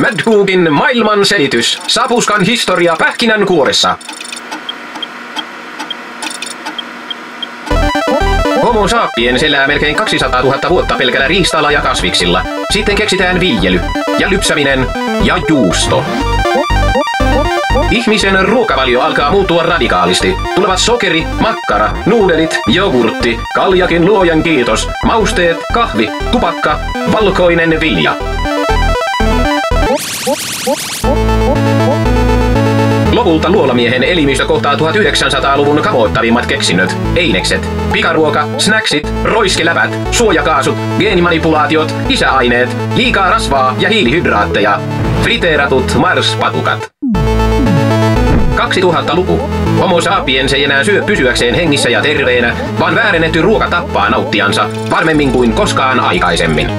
Madhugin maailman selitys. Sapuskan historia pähkinän kuoressa. Homo sapiens elää melkein 200 000 vuotta pelkällä riistalla ja kasviksilla. Sitten keksitään viljely ja lypsäminen ja juusto. Ihmisen ruokavalio alkaa muuttua radikaalisti. Tulevat sokeri, makkara, nuudelit, jogurtti, kaljakin luojan kiitos, mausteet, kahvi, tupakka, valkoinen vilja. Lopulta luolamiehen elimistö kohtaa 1900-luvun kamoittavimmat keksinnöt. Einekset, pikaruoka, snacksit, roiskelävät, suojakaasut, geenimanipulaatiot, isäaineet, liikaa rasvaa ja hiilihydraatteja. Friteeratut Mars-patukat. 2000-luku. Homo sapiens ei enää syö pysyäkseen hengissä ja terveenä, vaan väärennetty ruoka tappaa nauttiansa varmemmin kuin koskaan aikaisemmin.